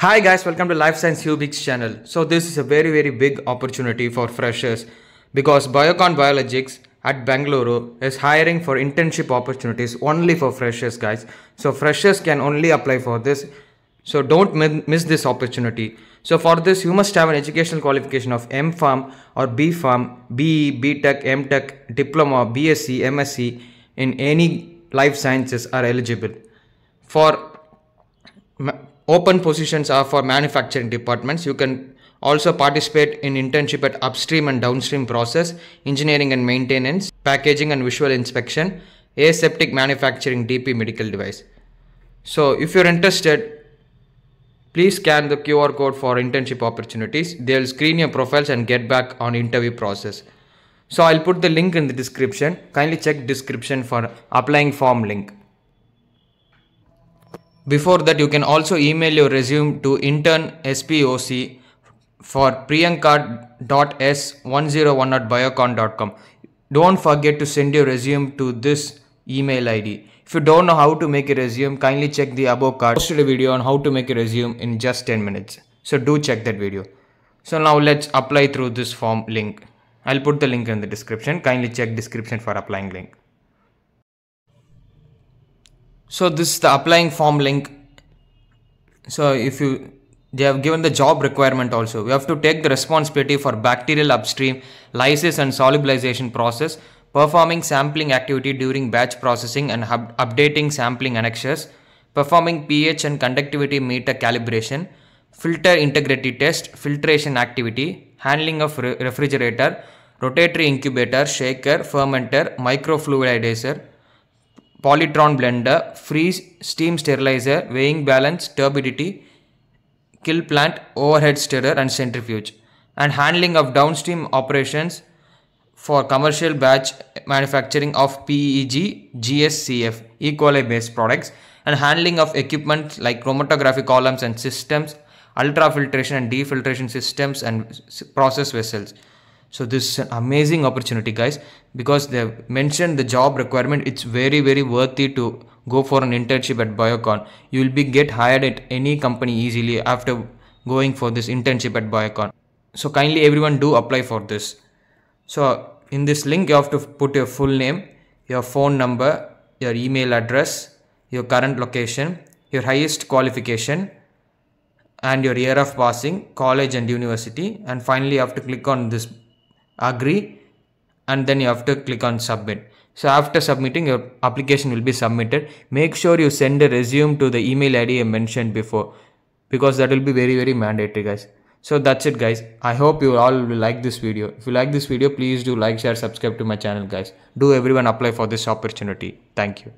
Hi guys, welcome to Life Science Hubix channel. So this is a very very big opportunity for freshers because Biocon Biologics at Bangalore is hiring for internship opportunities only for freshers guys. So freshers can only apply for this. So don't miss this opportunity. So for this you must have an educational qualification of M Pharm or B Pharm, BE, BTech, MTech, Diploma, BSc, MSc in any life sciences are eligible. For open positions are for manufacturing departments. You can also participate in internship at upstream and downstream process engineering and maintenance packaging and visual inspection aseptic manufacturing dp medical device. So if you're interested please scan the qr code for internship opportunities. They'll screen your profiles and get back on interview process. So i'll put the link in the description. Kindly check description for applying form link before that, you can also email your resume to internspoc for priyanka.s101 at biocon.com. Don't forget to send your resume to this email ID. If you don't know how to make a resume, kindly check the above card. I posted a video on how to make a resume in just 10 minutes. So do check that video. So now let's apply through this form link. I'll put the link in the description. Kindly check description for applying link. So this is the applying form link. So if you they have given the job requirement also. We have to take the responsibility for bacterial upstream lysis and solubilization process, performing sampling activity during batch processing and updating sampling annexures, performing pH and conductivity meter calibration, filter integrity test, filtration activity, handling of re- refrigerator, rotatory incubator, shaker, fermenter, microfluidizer, polytron blender, freeze, steam sterilizer, weighing balance, turbidity, kill plant, overhead stirrer and centrifuge and handling of downstream operations for commercial batch manufacturing of PEG, GSCF, E. coli based products and handling of equipment like chromatography columns and systems, ultrafiltration and diafiltration systems and process vessels. So this is an amazing opportunity guys because they mentioned the job requirement it's very very worthy to go for an internship at Biocon. You will be get hired at any company easily after going for this internship at Biocon. So kindly everyone do apply for this. So in this link you have to put your full name, your phone number, your email address, your current location, your highest qualification and your year of passing, college and university and finally you have to click on this agree and then you have to click on submit. So after submitting your application will be submitted. Make sure you send a resume to the email ID I mentioned before because that will be very very mandatory guys. So that's it guys. I hope you all will like this video. If you like this video please do like share subscribe to my channel guys. Do everyone apply for this opportunity. Thank you.